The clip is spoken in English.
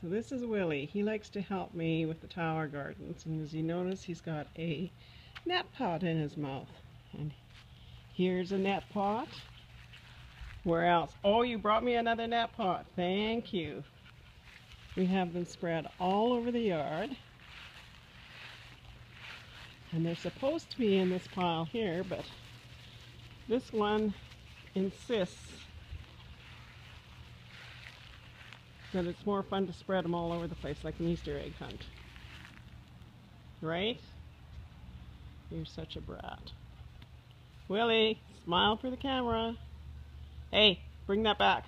So this is Willy. He likes to help me with the tower gardens. And as you notice, he's got a net pot in his mouth. And here's a net pot. Where else? Oh, you brought me another net pot. Thank you. We have them spread all over the yard. And they're supposed to be in this pile here, but this one insists that it's more fun to spread them all over the place like an Easter egg hunt. Right? You're such a brat. Willy, smile for the camera. Hey, bring that back.